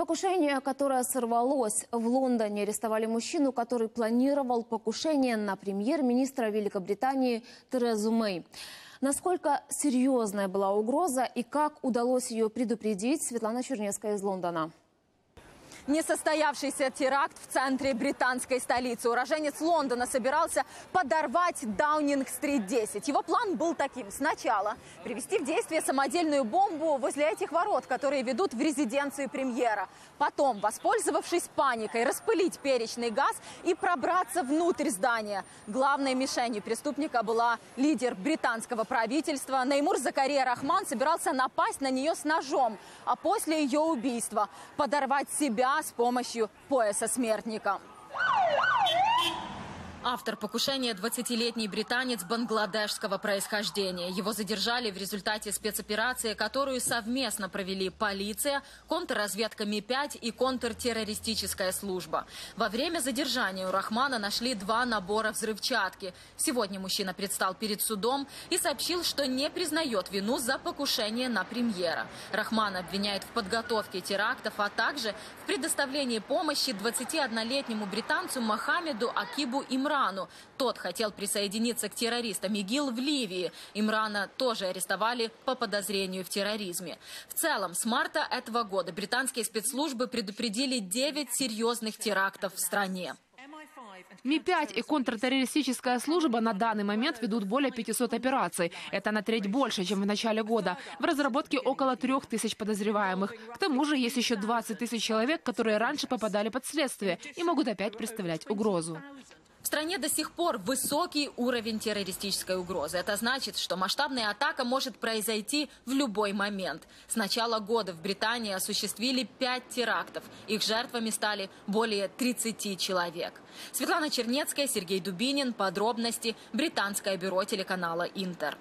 Покушение, которое сорвалось в Лондоне, арестовали мужчину, который планировал покушение на премьер-министра Великобритании Терезу Мэй. Насколько серьезная была угроза и как удалось ее предупредить, Светлана Чернецкая из Лондона. Несостоявшийся теракт в центре британской столицы. Уроженец Лондона собирался подорвать Даунинг-стрит 10. Его план был таким. Сначала привести в действие самодельную бомбу возле этих ворот, которые ведут в резиденцию премьера. Потом, воспользовавшись паникой, распылить перечный газ и пробраться внутрь здания. Главной мишенью преступника была лидер британского правительства. Неймур Закария Рахман собирался напасть на нее с ножом, а после ее убийства подорвать себя с помощью пояса смертника. Автор покушения – 20-летний британец бангладешского происхождения. Его задержали в результате спецоперации, которую совместно провели полиция, контрразведка Ми-5 и контртеррористическая служба. Во время задержания у Рахмана нашли два набора взрывчатки. Сегодня мужчина предстал перед судом и сообщил, что не признает вину за покушение на премьера. Рахмана обвиняют в подготовке терактов, а также в предоставлении помощи 21-летнему британцу Мохаммеду Акибу Имрану Имрану. Тот хотел присоединиться к террористам ИГИЛ в Ливии. Имрана тоже арестовали по подозрению в терроризме. В целом, с марта этого года британские спецслужбы предупредили 9 серьезных терактов в стране. Ми-5 и контртеррористическая служба на данный момент ведут более 500 операций. Это на треть больше, чем в начале года. В разработке около трех тысяч подозреваемых. К тому же есть еще 20 тысяч человек, которые раньше попадали под следствие и могут опять представлять угрозу. В стране до сих пор высокий уровень террористической угрозы. Это значит, что масштабная атака может произойти в любой момент. С начала года в Британии осуществили пять терактов. Их жертвами стали более 30 человек. Светлана Чернецкая, Сергей Дубинин. Подробности. Британское бюро телеканала «Интер».